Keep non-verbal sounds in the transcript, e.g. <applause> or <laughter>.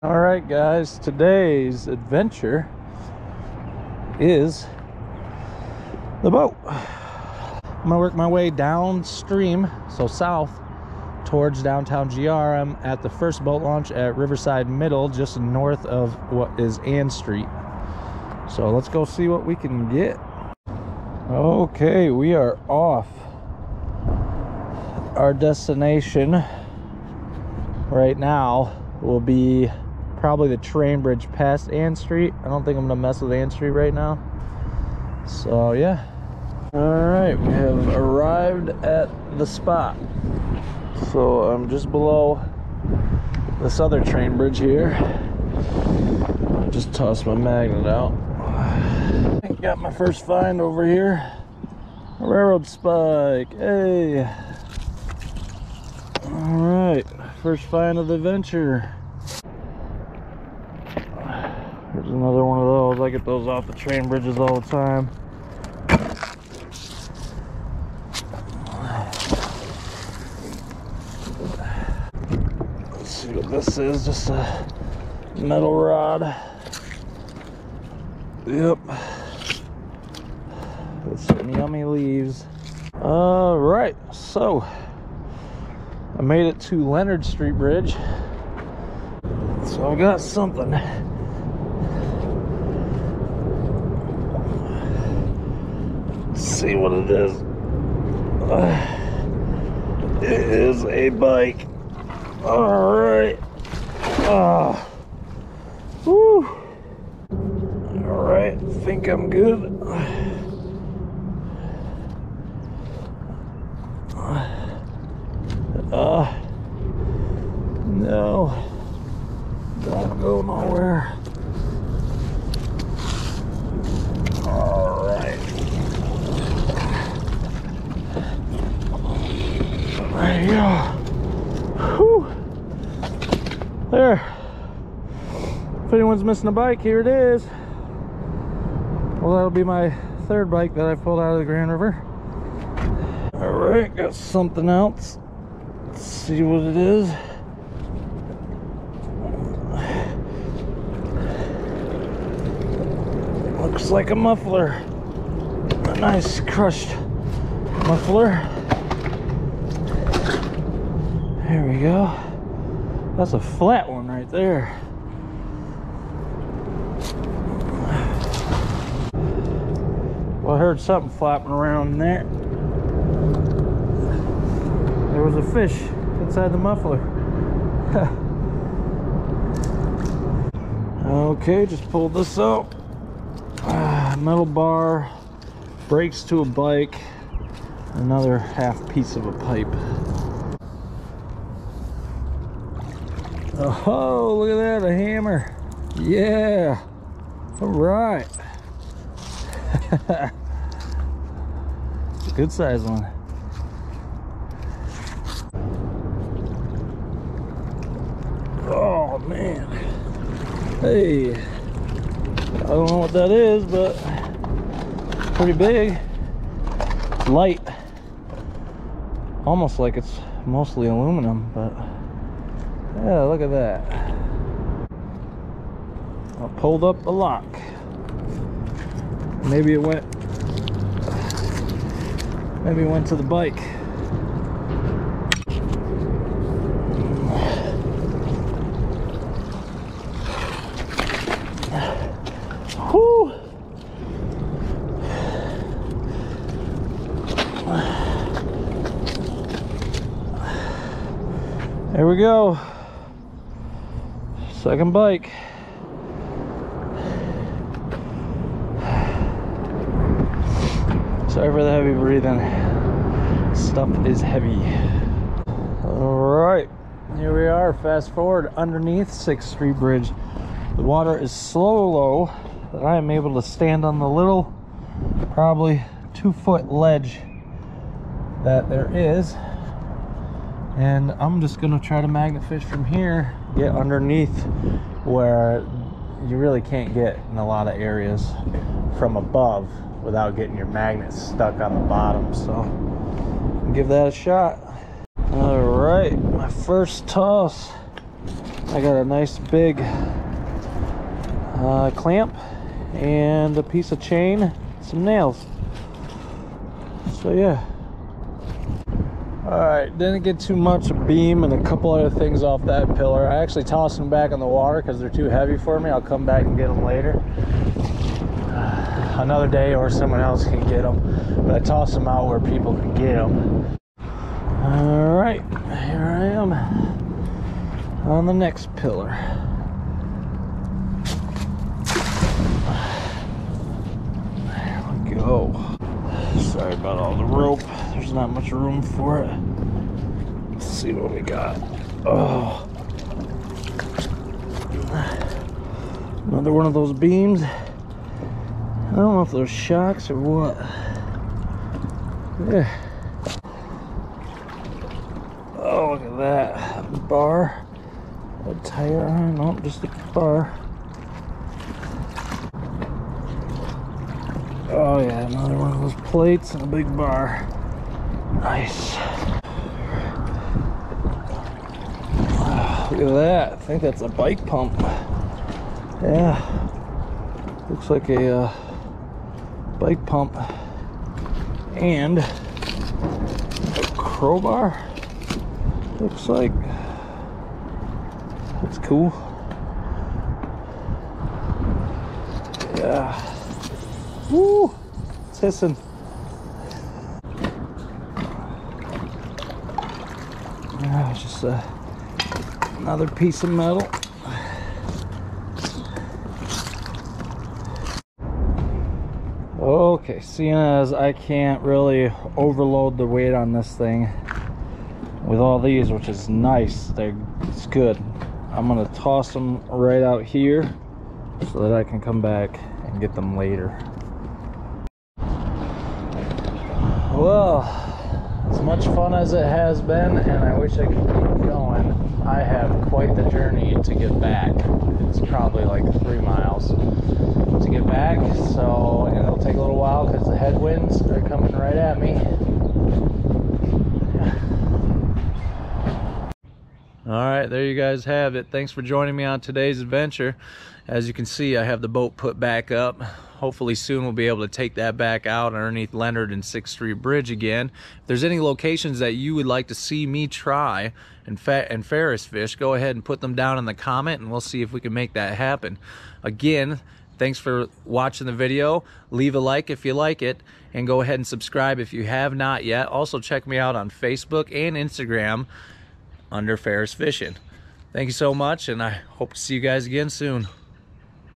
All right, guys, today's adventure is the boat. I'm gonna work my way downstream, so south, towards downtown GR. I'm at the first boat launch at Riverside Middle, just north of what is Ann Street. So let's go see what we can get. Okay, we are off. Our destination right now will be probably the train bridge past Ann Street. I don't think I'm gonna mess with Ann Street right now. So yeah. All right, we have arrived at the spot. So I'm just below this other train bridge here. Just tossed my magnet out. Got my first find over here. A railroad spike. Hey. All right, first find of the venture. There's another one of those. I get those off the train bridges all the time. Let's see what this is. Just a metal rod. Yep. With some yummy leaves. All right, so I made it to Leonard Street Bridge. So I got something. See what it is. Uh, <sighs> it is a bike. All right. Ah. Uh, woo. All right. Think I'm good. Uh, <sighs> no. Don't go nowhere. There go. Whew. There. If anyone's missing a bike, here it is. Well, that'll be my third bike that I pulled out of the Grand River. All right, got something else. Let's see what it is. Looks like a muffler. A nice crushed muffler. There we go. That's a flat one right there. Well, I heard something flapping around in there. There was a fish inside the muffler. <laughs> okay, just pulled this out. Ah, metal bar, brakes to a bike, another half piece of a pipe. Oh, look at that, a hammer. Yeah. All right. it's <laughs> a Good size one. Oh, man. Hey. I don't know what that is, but pretty big. Light. Almost like it's mostly aluminum, but yeah, look at that. I pulled up the lock. Maybe it went maybe it went to the bike. There we go second bike. Sorry for the heavy breathing. Stuff is heavy. All right here we are. Fast forward underneath 6th street bridge. The water is so low that i am able to stand on the little probably two foot ledge that there is. And i'm just gonna try to magnet fish from here get underneath where you really can't get in a lot of areas from above without getting your magnet stuck on the bottom so give that a shot all right my first toss I got a nice big uh, clamp and a piece of chain, some nails. So yeah. All right, didn't get too much beam and a couple other things off that pillar. I actually tossed them back in the water because they're too heavy for me. I'll come back and get them later. <sighs> another day or someone else can get them. But I tossed them out where people can get them. All right, here I am on the next pillar. There we go. Sorry about all the rope. There's not much room for it. Let's see what we got. Oh. Another one of those beams. I don't know if those shocks or what. Yeah. Oh, look at that. Bar. A tire. Nope, just a bar. Oh yeah, another one of those plates and a big bar. Nice. look at that. I think that's a bike pump. Yeah. Looks like a uh, bike pump and a crowbar. Looks like that's cool. Yeah. Woo! It's hissing. Ah, just uh, another piece of metal. Okay, seeing as I can't really overload the weight on this thing with all these, which is nice, they're, it's good. I'm gonna toss them right out here so that I can come back and get them later. Well, as much fun as it has been, and I wish I could keep going, I have quite the journey to get back. It's probably like three miles to get back, so it'll take a little while because the headwinds are coming right at me. All right, there you guys have it. Thanks for joining me on today's adventure. As you can see, I have the boat put back up. Hopefully soon we'll be able to take that back out underneath Leonard and 6th Street Bridge again. If there's any locations that you would like to see me try and, and Ferrous fish, go ahead and put them down in the comment and we'll see if we can make that happen. Again, thanks for watching the video. Leave a like if you like it and go ahead and subscribe if you have not yet. Also check me out on Facebook and Instagram under Ferrous Fishing. Thank you so much, and I hope to see you guys again soon.